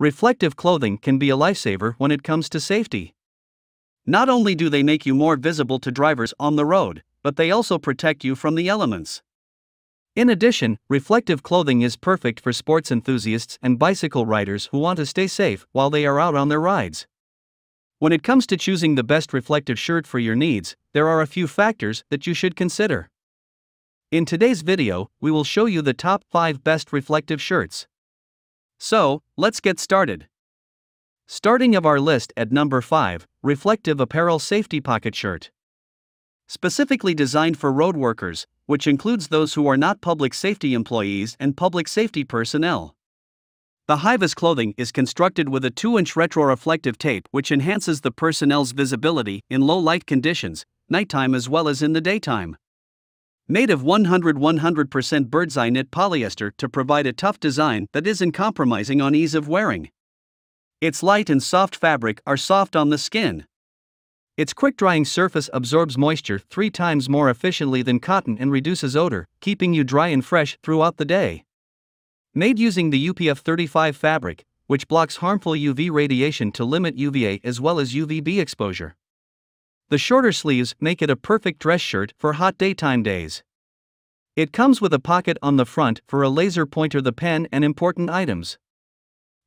Reflective clothing can be a lifesaver when it comes to safety. Not only do they make you more visible to drivers on the road, but they also protect you from the elements. In addition, reflective clothing is perfect for sports enthusiasts and bicycle riders who want to stay safe while they are out on their rides. When it comes to choosing the best reflective shirt for your needs, there are a few factors that you should consider. In today's video, we will show you the top 5 best reflective shirts. So, let's get started. Starting of our list at number 5, Reflective Apparel Safety Pocket Shirt. Specifically designed for road workers, which includes those who are not public safety employees and public safety personnel. The Hivis clothing is constructed with a 2 inch retroreflective tape which enhances the personnel's visibility in low light conditions, nighttime as well as in the daytime. Made of 100 100% bird's eye knit polyester to provide a tough design that isn't compromising on ease of wearing. Its light and soft fabric are soft on the skin. Its quick drying surface absorbs moisture three times more efficiently than cotton and reduces odor, keeping you dry and fresh throughout the day. Made using the UPF 35 fabric, which blocks harmful UV radiation to limit UVA as well as UVB exposure. The shorter sleeves make it a perfect dress shirt for hot daytime days. It comes with a pocket on the front for a laser pointer, the pen, and important items.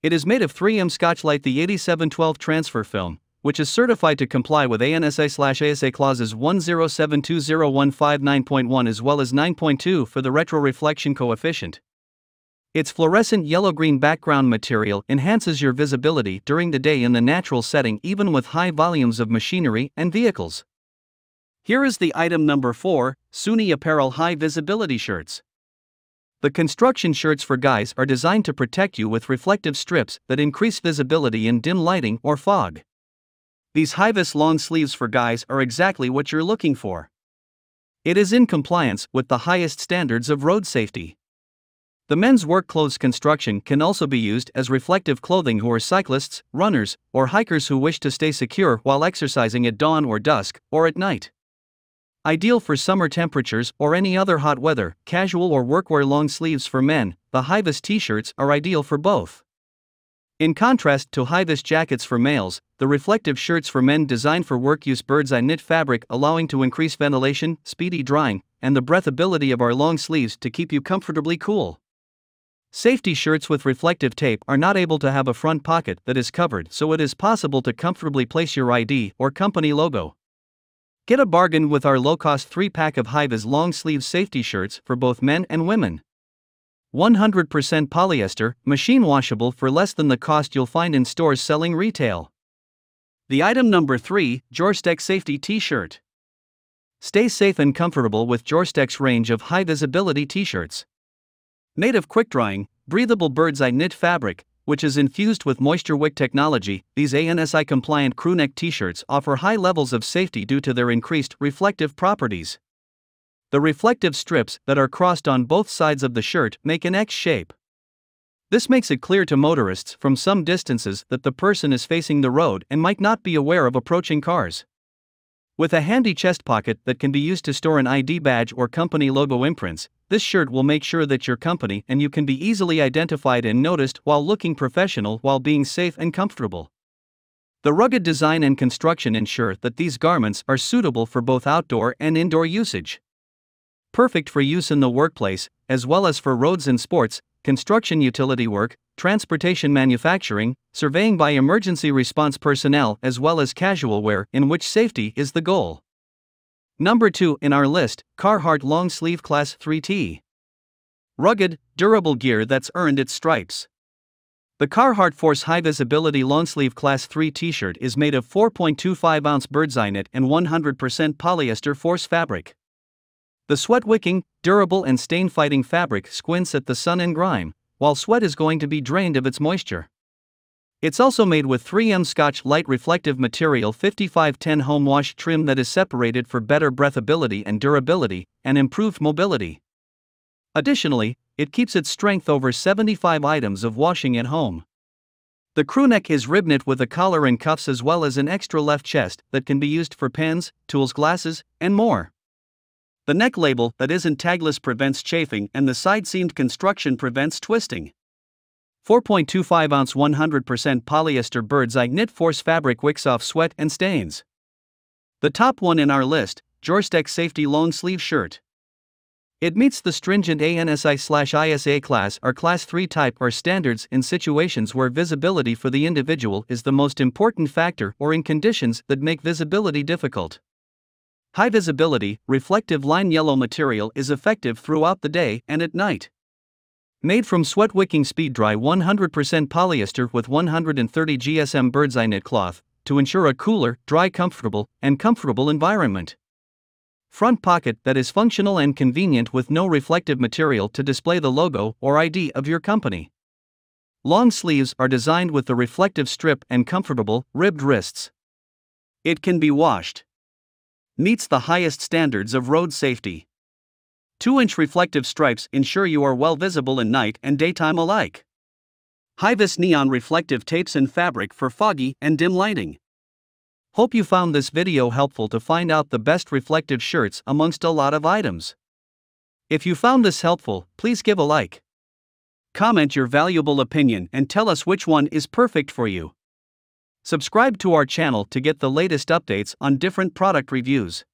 It is made of 3M Scotchlite the 8712 transfer film, which is certified to comply with ANSI/ASA clauses 1072015.9.1 as well as 9.2 for the retroreflection coefficient. Its fluorescent yellow green background material enhances your visibility during the day in the natural setting, even with high volumes of machinery and vehicles. Here is the item number 4 SuNi Apparel High Visibility Shirts. The construction shirts for guys are designed to protect you with reflective strips that increase visibility in dim lighting or fog. These high-vis long sleeves for guys are exactly what you're looking for. It is in compliance with the highest standards of road safety. The men's work clothes construction can also be used as reflective clothing who are cyclists, runners, or hikers who wish to stay secure while exercising at dawn or dusk, or at night. Ideal for summer temperatures or any other hot weather, casual or workwear long sleeves for men, the high-vis t-shirts are ideal for both. In contrast to high-vis jackets for males, the reflective shirts for men designed for work use bird's eye knit fabric allowing to increase ventilation, speedy drying, and the breathability of our long sleeves to keep you comfortably cool. Safety shirts with reflective tape are not able to have a front pocket that is covered so it is possible to comfortably place your ID or company logo. Get a bargain with our low-cost 3-pack of Hivis long-sleeve safety shirts for both men and women. 100% polyester, machine washable for less than the cost you'll find in stores selling retail. The item number 3, Jorestech Safety T-shirt. Stay safe and comfortable with Jorestech's range of high-visibility t-shirts. Made of quick drying, breathable bird's eye knit fabric, which is infused with moisture wick technology, these ANSI compliant crewneck t shirts offer high levels of safety due to their increased reflective properties. The reflective strips that are crossed on both sides of the shirt make an X shape. This makes it clear to motorists from some distances that the person is facing the road and might not be aware of approaching cars. With a handy chest pocket that can be used to store an ID badge or company logo imprints, this shirt will make sure that your company and you can be easily identified and noticed while looking professional while being safe and comfortable. The rugged design and construction ensure that these garments are suitable for both outdoor and indoor usage. Perfect for use in the workplace, as well as for roads and sports, construction utility work, transportation manufacturing, surveying by emergency response personnel, as well as casual wear, in which safety is the goal. Number 2 in our list Carhartt Long Sleeve Class 3T. Rugged, durable gear that's earned its stripes. The Carhartt Force High Visibility Long Sleeve Class 3 t shirt is made of 4.25 ounce birdseye knit and 100% polyester force fabric. The sweat wicking, durable, and stain fighting fabric squints at the sun and grime, while sweat is going to be drained of its moisture. It's also made with 3M Scotchlite Reflective Material 5510 Home Wash trim that is separated for better breathability and durability, and improved mobility. Additionally, it keeps its strength over 75 items of washing at home. The crewneck is ribknit with a collar and cuffs as well as an extra left chest that can be used for pens, tools, glasses, and more. The neck label that isn't tagless prevents chafing and the side seamed construction prevents twisting. 4.25 ounce 100% polyester bird's eye knit force fabric wicks off sweat and stains. The top one in our list, Jorestech Safety Long Sleeve Shirt. It meets the stringent ANSI/ISA class or class 3 type or standards in situations where visibility for the individual is the most important factor or in conditions that make visibility difficult. High visibility, reflective line yellow material is effective throughout the day and at night. Made from sweat wicking speed dry 100% polyester with 130 GSM bird's eye knit cloth to ensure a cooler, dry, comfortable, and comfortable environment. Front pocket that is functional and convenient with no reflective material to display the logo or ID of your company. Long sleeves are designed with the reflective strip and comfortable, ribbed wrists. It can be washed. Meets the highest standards of road safety. 2 inch reflective stripes ensure you are well visible in night and daytime alike. Hi-Vis neon reflective tapes and fabric for foggy and dim lighting. Hope you found this video helpful to find out the best reflective shirts amongst a lot of items. If you found this helpful, please give a like. Comment your valuable opinion and tell us which one is perfect for you. Subscribe to our channel to get the latest updates on different product reviews.